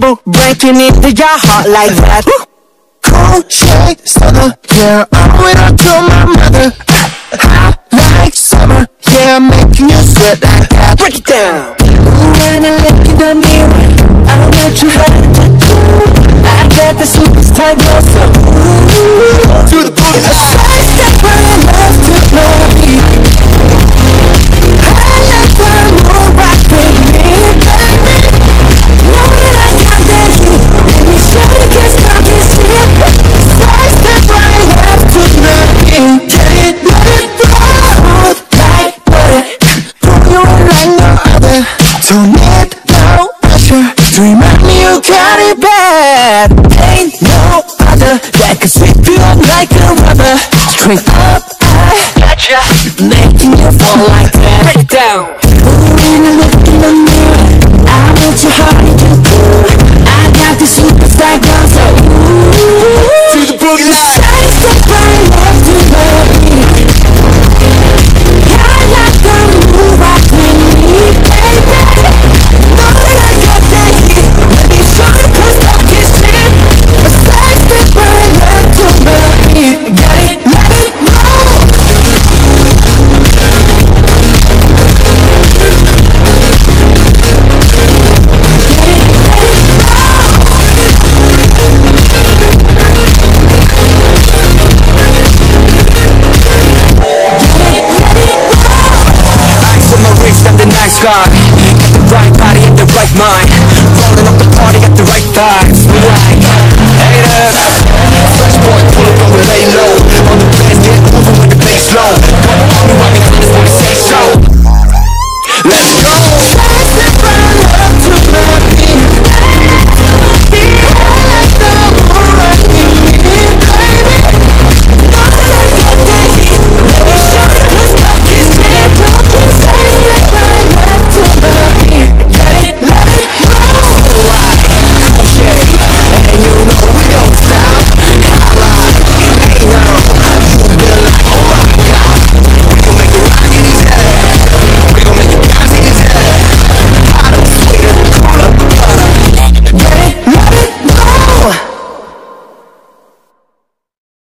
go breaking into your heart like that. Cool shade stunner, yeah, I'm with her to my mother. Hot like summer, yeah, I'm making you sweat like that. Break it down. When I look in the mirror, I'm what you had to do. I got the sweetest type of Don't need no pressure to remind me you got it bad. Ain't no other that can sweep you up like a rubber. Straight up, I Gotcha. making you fall like that. Break down. God Right body and the right mind. Rolling up the party, got the right vibe.